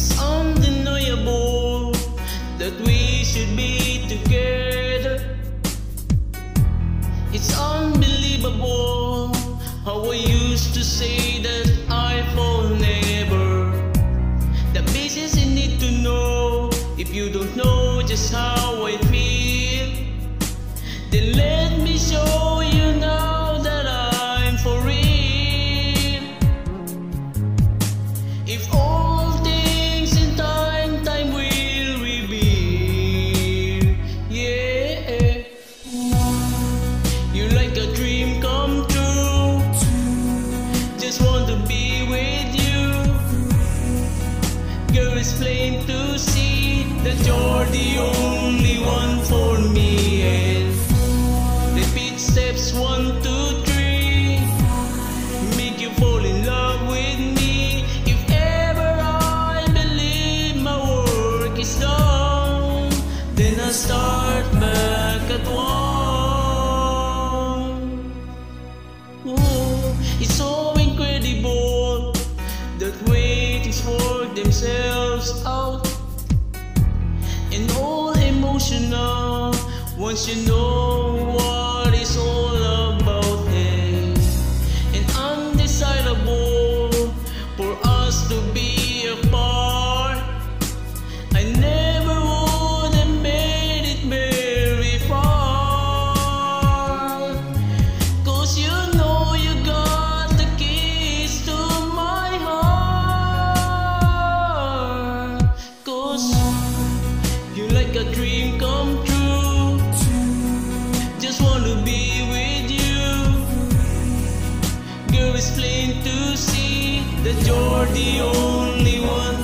It's undeniable that we should be together. It's unbelievable how I used to say that I fall never. The basis you need to know if you don't know just how I. Just want to be with you. Girl, it's plain to see that you're the only one for themselves out. And all emotional once you know what it's plain to see that you're the only one